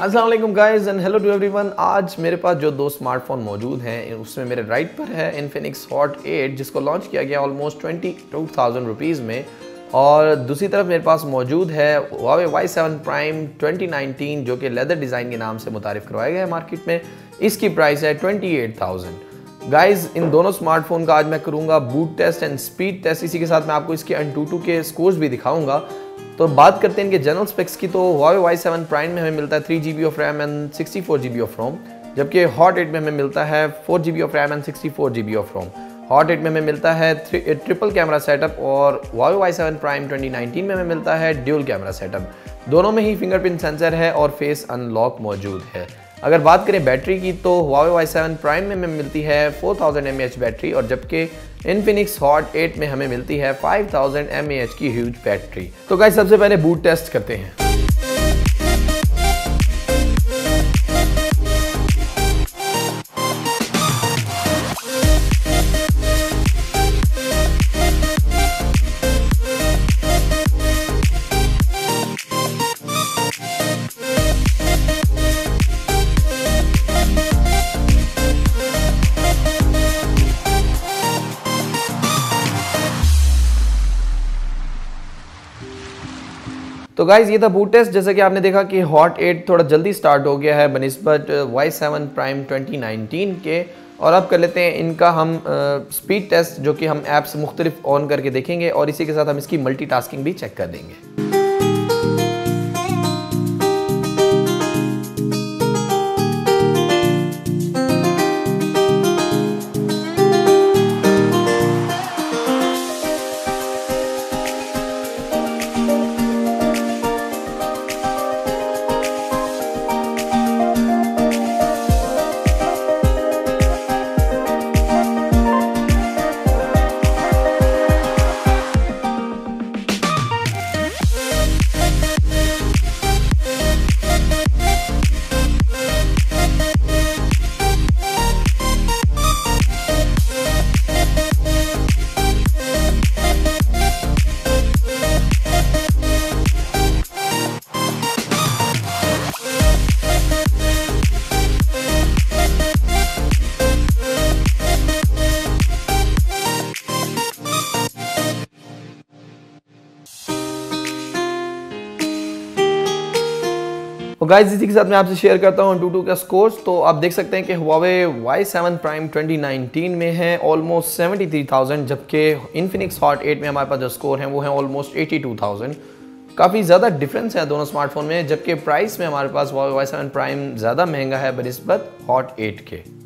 Aslam guys and hello to everyone. आज मेरे पास जो दो स्मार्टफ़ोन मौजूद हैं, उसमें मेरे राइट पर है इन्फिनिक्स हॉट 8 जिसको लॉन्च किया गया almost twenty two thousand rupees में। और दूसरी तरफ़ मेरे पास मौजूद है वावे वाई सेवन प्राइम 2019 जो कि लेदर डिज़ाइन के नाम से मुतारफ़ करवाया गया है मार्केट में। इसकी प्राइस है ट्वेंटी एट थाउज़ेंड गाइज़ इन दोनों स्मार्टफ़ोन का आज मैं करूँगा boot test and speed test इसी के साथ मैं आपको इसके एन टू टू के स्कोर्स भी दिखाऊँगा। तो बात करते हैं इनके जनरल स्पेक्स की तो वाई वाई सेवन प्राइम में हमें मिलता है three G B of RAM and sixty four G B of ROM जबकि हॉट एट में हमें मिलता है four G B of RAM and sixty four G B of ROM Hot eight में हमें मिलता है ट्रिपल कैमरा सेटअप और वाई वाई सेवन प्राइम 2019 में हमें मिलता है ड्यूल कैमरा सेटअप दोनों में ही फिंगरप्रिंट सेंसर है और फेस अनलॉक मौजूद है। अगर बात करें बैटरी की तो Huawei Y7 सेवन प्राइम में हमें मिलती है 4000 थाउज़ेंड बैटरी, और जबकि Infinix Hot 8 में हमें मिलती है 5000 थाउज़ेंड की ह्यूज बैटरी तो गाइस सबसे पहले बूट टेस्ट करते हैं। तो गाइज़ ये था बूट टेस्ट जैसे कि आपने देखा कि हॉट एट थोड़ा जल्दी स्टार्ट हो गया है बनस्बत वाई सेवन प्राइम 2019 के। और अब कर लेते हैं इनका हम स्पीड टेस्ट जो कि हम ऐप्स मुख्तलिफ़ ऑन करके देखेंगे और इसी के साथ हम इसकी मल्टीटास्किंग भी चेक कर देंगे। और गाइस इसी के साथ मैं आपसे शेयर करता हूँ टू टू का स्कोर्स तो आप देख सकते हैं कि हुआवे वाई सेवन प्राइम 2019 में है ऑलमोस्ट 73,000 जबकि इन्फिनिक्स हॉट एट में हमारे पास जो स्कोर है वो है ऑलमोस्ट 82,000 काफ़ी ज़्यादा डिफरेंस है दोनों स्मार्टफ़ोन में जबकि प्राइस में हमारे पास वाई सेवन प्राइम ज़्यादा महँगा है बनस्बत हॉट एट के।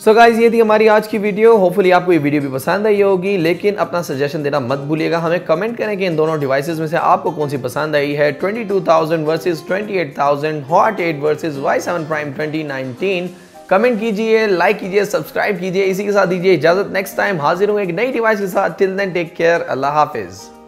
सो so गाइज़ ये थी हमारी आज की वीडियो। होपफुली आपको ये वीडियो भी पसंद आई होगी। लेकिन अपना सजेशन देना मत भूलिएगा। हमें कमेंट करें कि इन दोनों डिवाइसेस में से आपको कौन सी पसंद आई है। 22,000 versus 28,000 hot 8 versus Y7 prime 2019 comment कीजिए लाइक कीजिए सब्सक्राइब कीजिए। इसी के साथ दीजिए इजाज़त। नेक्स्ट टाइम हाजिर हूँ एक नई डिवाइस के साथ। टिल देन टेक केयर अल्लाह हाफिज़।